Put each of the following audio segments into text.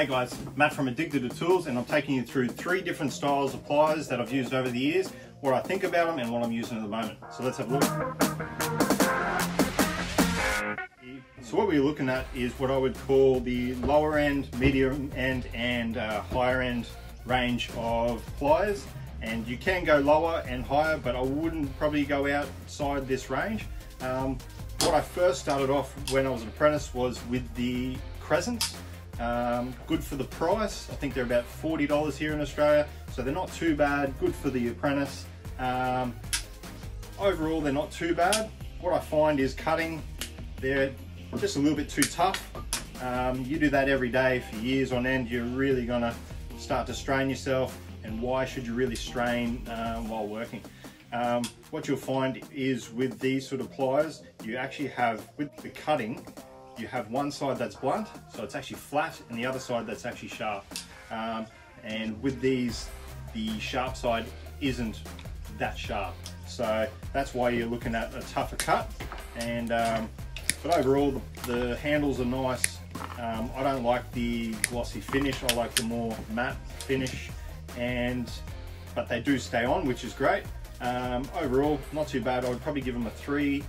Hey guys, Matt from Addicted to Tools and I'm taking you through three different styles of pliers that I've used over the years, what I think about them and what I'm using at the moment. So let's have a look. So what we're looking at is what I would call the lower end, medium end and uh, higher end range of pliers. And you can go lower and higher, but I wouldn't probably go outside this range. Um, what I first started off when I was an apprentice was with the Crescents. Um, good for the price. I think they're about $40 here in Australia, so they're not too bad. Good for the apprentice. Um, overall, they're not too bad. What I find is cutting, they're just a little bit too tough. Um, you do that every day for years on end, you're really gonna start to strain yourself and why should you really strain um, while working? Um, what you'll find is with these sort of pliers, you actually have, with the cutting, you have one side that's blunt, so it's actually flat, and the other side that's actually sharp. Um, and with these, the sharp side isn't that sharp. So that's why you're looking at a tougher cut. And um, But overall, the, the, handles are nice. Um, I don't like the glossy finish, I like the more matte finish. And But they do stay on, which is great. Um, overall, not too bad. I would probably give them a three,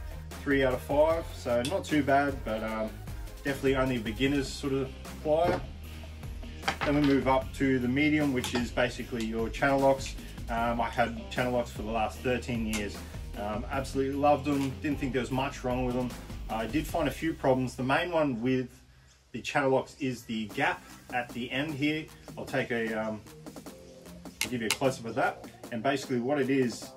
three out of five. So not too bad, but um, definitely only beginners sort of plier. Then we move up to the medium, which is basically your Channellocks. Um, I had Channellocks for the last 13 years. Um, absolutely loved them. Didn't think there was much wrong with them. I did find a few problems. The main one with the Channellocks is the gap at the end here. I'll take a, um, give you a close up of that. And basically what it is,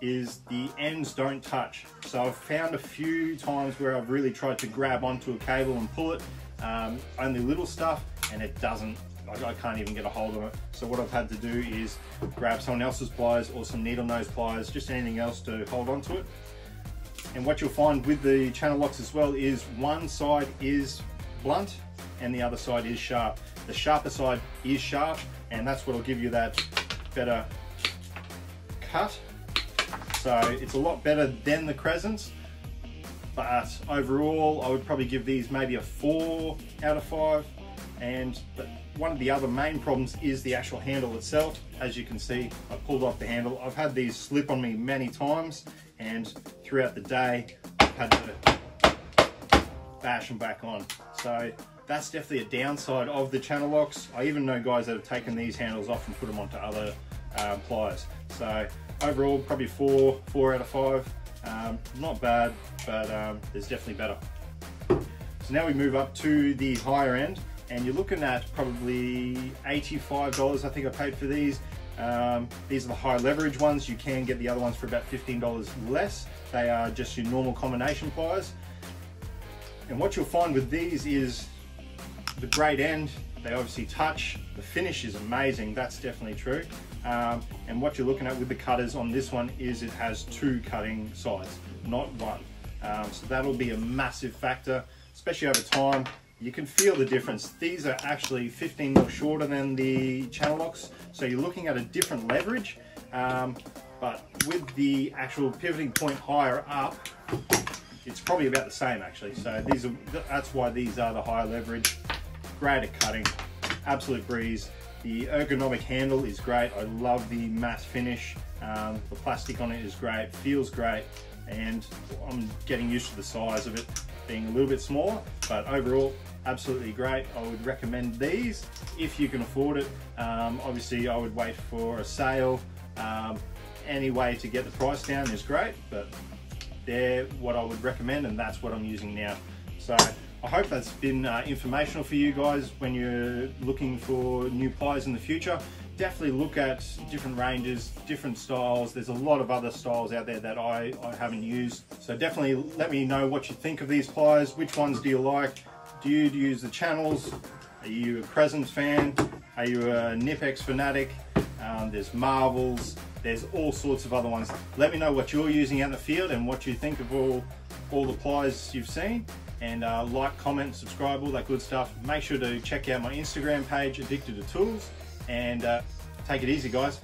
is the ends don't touch. So I've found a few times where I've really tried to grab onto a cable and pull it, um, only little stuff, and it doesn't, like I can't even get a hold of it. So what I've had to do is grab someone else's pliers or some needle nose pliers, just anything else to hold onto it. And what you'll find with the Channellocks as well is one side is blunt and the other side is sharp. The sharper side is sharp and that's what will give you that better cut so it's a lot better than the Crescents, but overall I would probably give these maybe a four out of five. And but one of the other main problems is the actual handle itself. As you can see, I pulled off the handle. I've had these slip on me many times and throughout the day, I've had to bash them back on. So that's definitely a downside of the Channellocks. I even know guys that have taken these handles off and put them onto other uh, pliers. So overall, probably four, four out of five. Um, not bad, but um, there's definitely better. So now we move up to the higher end and you're looking at probably $85 I think I paid for these. Um, these are the high leverage ones. You can get the other ones for about $15 less. They are just your normal combination pliers. And what you'll find with these is the great end, they obviously touch. The finish is amazing, that's definitely true. Um, and what you're looking at with the cutters on this one is it has two cutting sides, not one. Um, so that'll be a massive factor, especially over time. You can feel the difference. These are actually 15 mil shorter than the Channellocks. So you're looking at a different leverage, um, but with the actual pivoting point higher up, it's probably about the same actually. So these are, that's why these are the higher leverage. Great at cutting, absolute breeze. The ergonomic handle is great. I love the matte finish. Um, the plastic on it is great, feels great, and I'm getting used to the size of it being a little bit smaller, but overall, absolutely great. I would recommend these if you can afford it. Um, obviously, I would wait for a sale. Um, any way to get the price down is great, but they're what I would recommend, and that's what I'm using now. So I hope that's been uh, informational for you guys when you're looking for new pliers in the future. Definitely look at different ranges, different styles. There's a lot of other styles out there that I, I haven't used. So definitely let me know what you think of these pliers. Which ones do you like? Do you use the channels? Are you a Crescent fan? Are you a Knipex fanatic? Um, there's Marvels. There's all sorts of other ones. Let me know what you're using out in the field and what you think of all, all the pliers you've seen and uh, like, comment, subscribe, all that good stuff. Make sure to check out my Instagram page, Addicted to Tools, and uh, take it easy, guys.